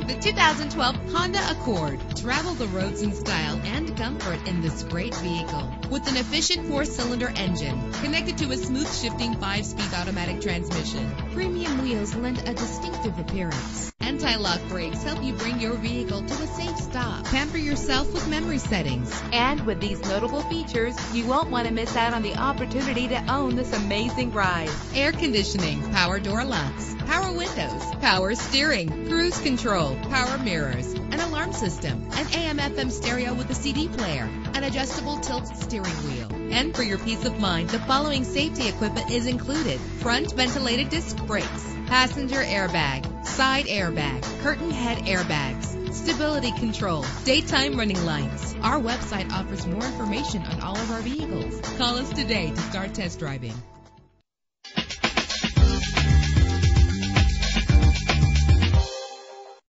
2012 Honda Accord. Travel the roads in style and comfort in this great vehicle. With an efficient four-cylinder engine connected to a smooth shifting five-speed automatic transmission. Premium wheels lend a distinctive appearance. Anti-lock brakes help you bring your vehicle to a safe stop. Pamper yourself with memory settings. And with these notable features, you won't want to miss out on the opportunity to own this amazing ride. Air conditioning, power door locks, power windows, power steering, cruise control, power mirrors, an alarm system, an AM FM stereo with a CD player, an adjustable tilt steering wheel. And for your peace of mind, the following safety equipment is included. Front ventilated disc brakes, passenger airbag, side airbag, curtain head airbags, stability control, daytime running lights. Our website offers more information on all of our vehicles. Call us today to start test driving.